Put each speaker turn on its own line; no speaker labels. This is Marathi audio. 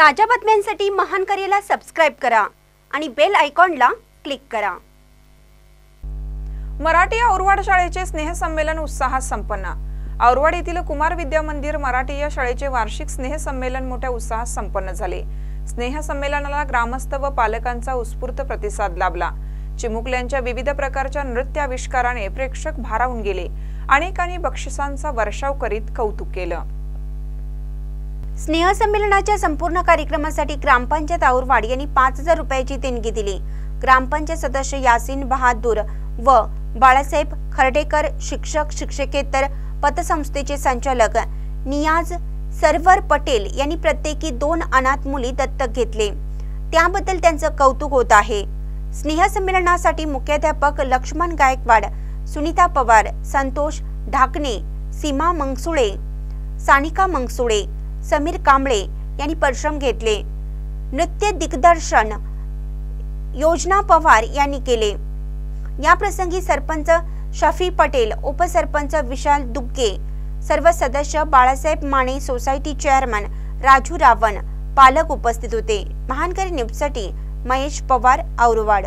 ताज्या बातम्यांसाठी महान करेला सबस्क्राईब करा आणि बेल आयकॉनला क्लिक करा.
मराठी औरवाड शाळेचे स्नेहसंमेलन उत्साहात संपन्न. औरवाड येथील कुमार विद्या मंदिर मराठी या शाळेचे वार्षिक स्नेहसंमेलन मोठ्या उत्साहात संपन्न झाले. स्नेहसंमेलनाला ग्रामस्थ व पालकांचा उत्स्फूर्त प्रतिसाद लाभला. चिमुकल्यांच्या विविध प्रकारच्या नृत्याविष्काराने प्रेक्षक भारावून गेले. अनेकांनी बक्षिसांचा वर्षाव करीत कौतुक केलं.
स्नेहसंमेलनाच्या संपूर्ण कार्यक्रमासाठी ग्रामपंचायत आऊरवाड यांनी पाच हजार रुपयाची देणगी दिली. ग्रामपंचायत सदस्य यासिन बहादूर व बाळासाहेब खर्डेकर शिक्षक शिक्षकेतर पतसंस्थेचे संचालक नियाज सरवर पटेल यांनी प्रत्येकी दोन अनाथ मुली दत्तक घेतले. त्याबद्दल त्यांचं कौतुक होत आहे. स्नेहसंमेलनासाठी मुख्याध्यापक लक्ष्मण गायकवाड सुनीता पवार संतोष ढाकणे सीमा मंगसुळे सानिका मंगसुळे समीर कांबळे यांनी परिश्रम घेतले. नृत्य दिग्दर्शन योजना पवार यांनी केले. या प्रसंगी सरपंच शफी पटेल उपसरपंच विशाल दुग्गे सर्व सदस्य बाळासाहेब माने सोसायटी चेअरमन राजू रावण पालक उपस्थित होते. महानकरी न्यूजसाठी महेश पवार औरवाड.